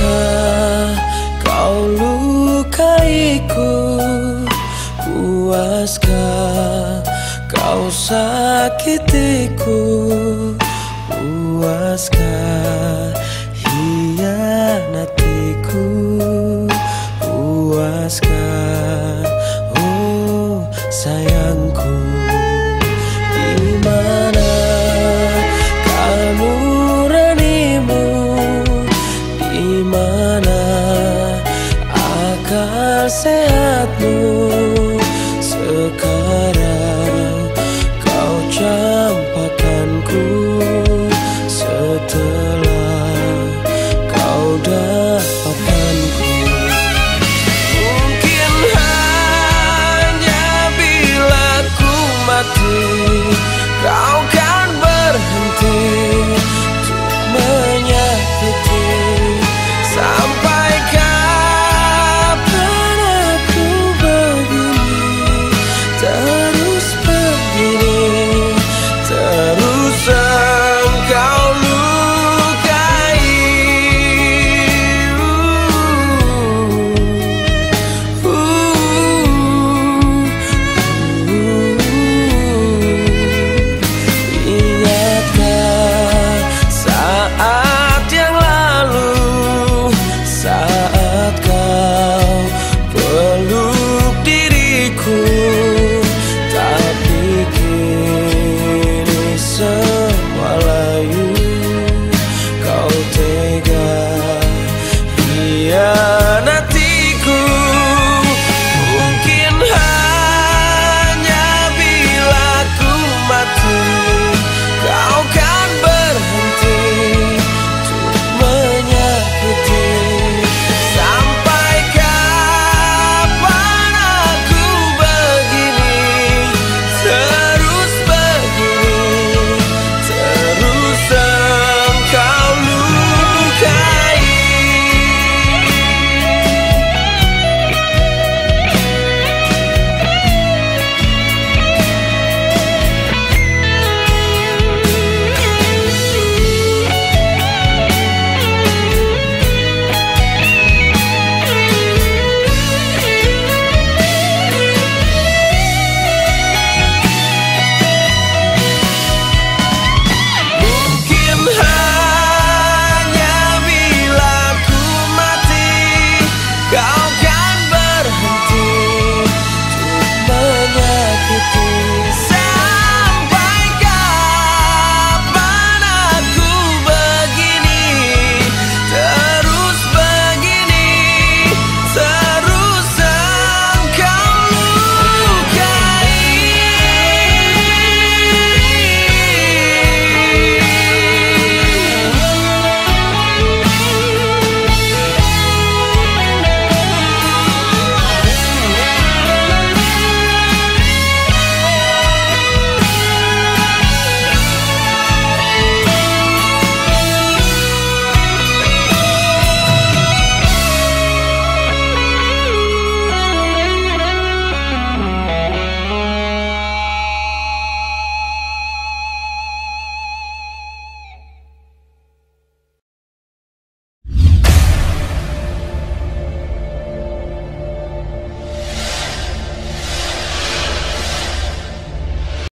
Puaskah kau lukaiku Puaskah kau sakitiku? Puaskah hianatiku sehatmu sekarang.